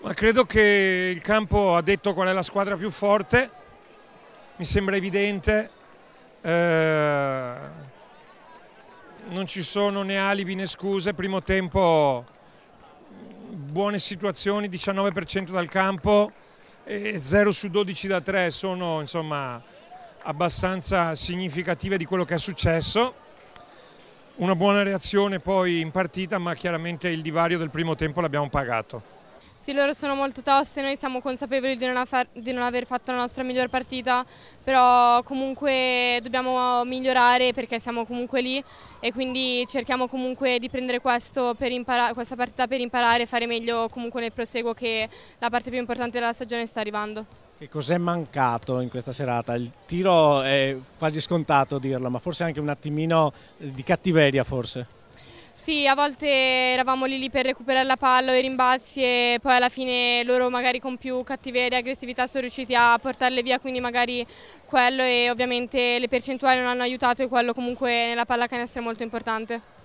Ma credo che il campo ha detto qual è la squadra più forte, mi sembra evidente, eh, non ci sono né alibi né scuse, primo tempo buone situazioni, 19% dal campo e 0 su 12 da 3 sono insomma abbastanza significative di quello che è successo. Una buona reazione poi in partita ma chiaramente il divario del primo tempo l'abbiamo pagato. Sì, loro sono molto toste, noi siamo consapevoli di non, di non, aver fatto la nostra miglior partita, però comunque dobbiamo migliorare perché siamo comunque lì e quindi cerchiamo comunque di prendere questa partita per imparare e fare meglio comunque nel proseguo che la parte più importante della stagione sta arrivando. Che cos'è mancato in questa serata? Il tiro è quasi scontato dirlo, ma forse anche un attimino di cattiveria forse. Sì, a volte eravamo lì, lì per recuperare la palla o i rimbalzi e poi alla fine loro magari con più cattiveria e aggressività sono riusciti a portarle via, quindi magari quello e ovviamente le percentuali non hanno aiutato e quello comunque nella pallacanestro è molto importante.